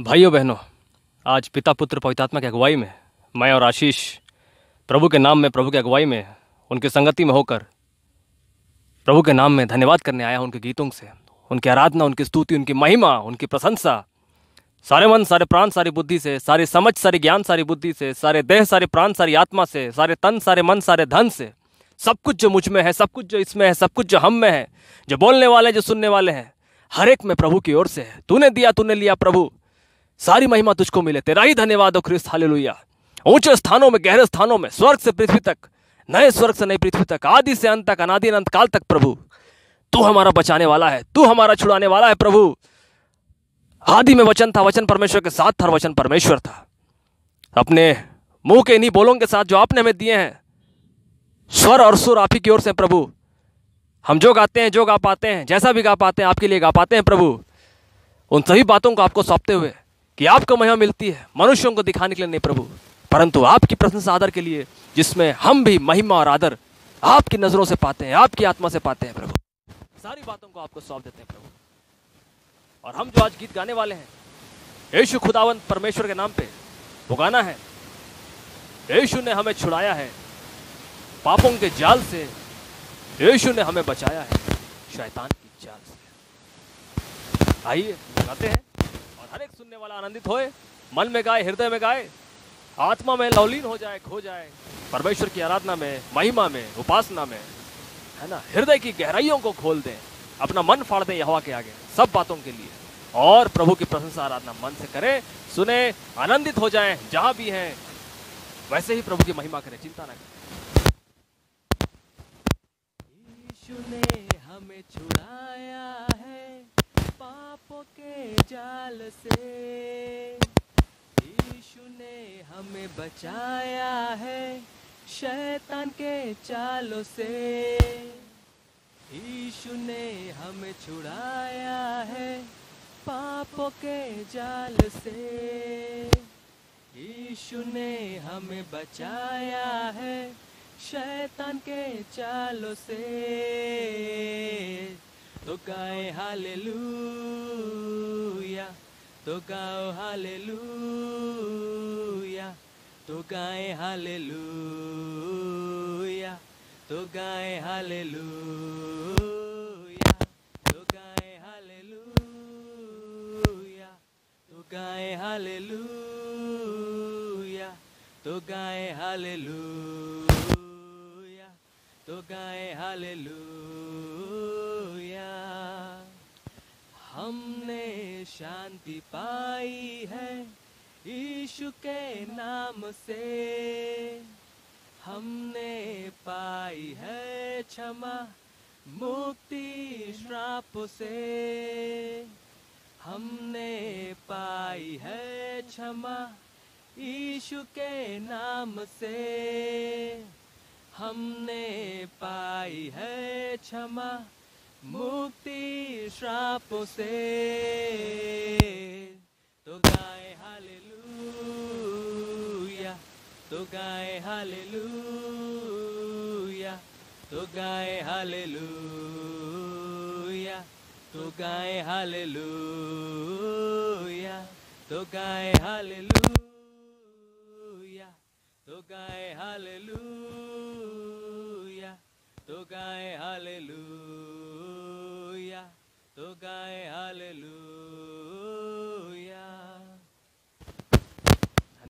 भाइयों, बहनों, आज पिता पुत्र पवित्रात्मा की अगुवाई में मैं और आशीष प्रभु के नाम में, प्रभु की अगुवाई में उनकी संगति में होकर प्रभु के नाम में धन्यवाद करने आया हूँ उनके गीतों से। उनकी आराधना, उनकी स्तुति, उनकी महिमा, उनकी प्रशंसा, सारे मन, सारे प्राण, सारी बुद्धि से, सारी समझ, सारी ज्ञान, सारी बुद्धि से, सारे देह, सारे प्राण, सारी आत्मा से, सारे तन, सारे मन, सारे धन से, सब कुछ जो मुझमें है, सब कुछ जो इसमें है, सब कुछ जो हम में है, जो बोलने वाले, जो सुनने वाले हैं, हर एक में प्रभु की ओर से है। तूने दिया, तूने लिया प्रभु। सारी महिमा तुझको मिले। तेरा ही धन्यवाद हो ख्रिस्त हालेलुया। ऊँचे स्थानों में, गहरे स्थानों में, स्वर्ग से पृथ्वी तक, नए स्वर्ग से नई पृथ्वी तक, आदि से अंत तक, अनादि अनंत काल तक, प्रभु। तू हमारा बचाने वाला है, तू हमारा छुड़ाने वाला है, प्रभु। आदि में वचन था, वचन परमेश्वर के साथ था वचन परमेश्वर था। अपने मुँह के इन्हीं बोलों के साथ जो आपने हमें दिए हैं, स्वर और सुर आप ही की ओर से प्रभु। हम जो गाते हैं, जो गा पाते हैं, जैसा भी गा पाते हैं, आपके लिए गा पाते हैं, प्रभु। उन सभी बातों को आपको सौंपते हुए कि आपको महिमा मिलती है, मनुष्यों को दिखाने के लिए नहीं प्रभु, परंतु आपकी प्रशंसा आदर के लिए, जिसमें हम भी महिमा और आदर आपकी नज़रों से पाते हैं, आपकी आत्मा से पाते हैं प्रभु। सारी बातों को आपको सौंप देते हैं प्रभु। और हम जो आज गीत गाने वाले हैं, यशु खुदावंत परमेश्वर के नाम पे वो गाना है। यशु ने हमें छुड़ाया है, पापों के जाल से। यीशु ने हमें बचाया है, शैतान की जाल से। आइए, गाते हैं। हर एक सुनने वाला आनंदित होए, मन में गाए, हृदय में गाए, आत्मा में लवलीन हो जाए, खो जाए, परमेश्वर की आराधना में, महिमा में, उपासना में, है ना? हृदय की गहराइयों को खोल दें, अपना मन फाड़ दें यहोवा के आगे, सब बातों के लिए। और प्रभु की प्रशंसा आराधना मन से करें, सुने, आनंदित हो जाएँ, जहाँ भी हैं, वैसे ही प्रभु की महिमा करें, चिंता ना करें। ने हमें छुड़ाया है। पापों के जाल से। यीशु ने हमें बचाया है शैतान के चालों से। यीशु ने हमें छुड़ाया है पापों के जाल से। यीशु ने हमें बचाया है शैतान के चालों से। Tocae hallelujah, tocao hallelujah, tocae hallelujah, tocae hallelujah, tocae hallelujah, Tokai hallelujah, tocae hallelujah, tocae hallelujah. हमने शांति पाई है यीशु के नाम से। हमने पाई है क्षमा, मुक्ति श्राप से। हमने पाई है क्षमा, यीशु के नाम से। हमने पाई है क्षमा मुक्ति श्राप से तो गाए हालेलुया तो गाए हालेलुया तो गाए हालेलुया तो गाए हालेलुया तो गाए हालेलुया तो गाए गाए हालेलुया